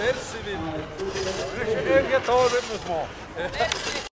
Merci, Bill. Je vais bientôt avec mouvement.